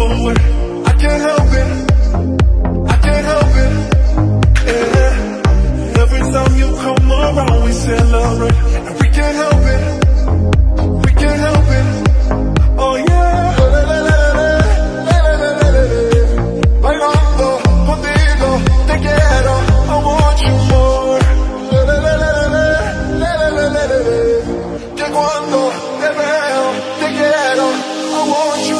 forward. I can't help it. I can't help it. Yeah. Every time you come around, we celebrate. And we can't help it. We can't help it. Oh yeah. Bailando contigo, te quiero. I want you more. Que cuando te veo, te quiero. I want you.